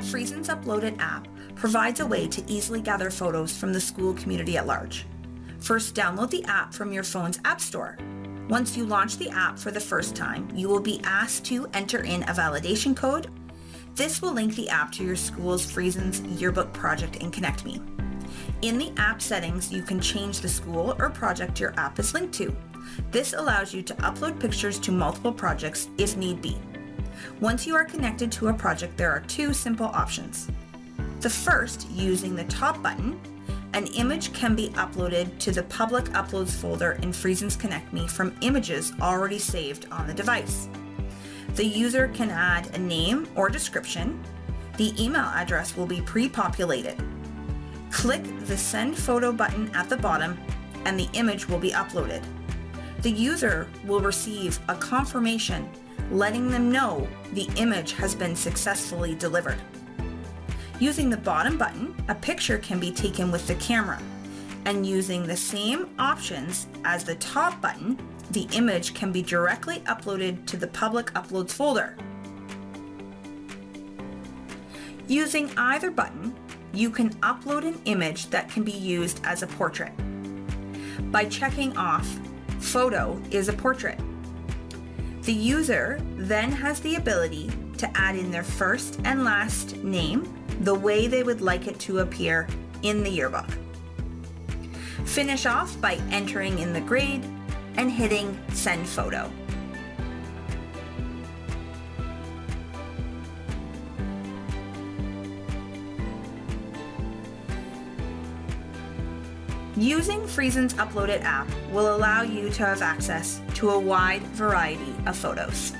Friesens UploadIt app provides a way to easily gather photos from the school community at large. First, download the app from your phone's App Store. Once you launch the app for the first time, you will be asked to enter in a validation code. This will link the app to your school's Friesens Yearbook project in ConnectMe. In the app settings, you can change the school or project your app is linked to. This allows you to upload pictures to multiple projects if need be. Once you are connected to a project, there are two simple options. The first, using the top button, an image can be uploaded to the public uploads folder in Friesens ConnectMe from images already saved on the device. The user can add a name or description. The email address will be pre-populated. Click the send photo button at the bottom and the image will be uploaded. The user will receive a confirmation letting them know the image has been successfully delivered. Using the bottom button, a picture can be taken with the camera. And using the same options as the top button, the image can be directly uploaded to the public uploads folder. Using either button, you can upload an image that can be used as a portrait. By checking off, photo is a portrait. The user then has the ability to add in their first and last name the way they would like it to appear in the yearbook. Finish off by entering in the grade and hitting send photo. Using Friesens UploadIt app will allow you to have access to a wide variety of photos.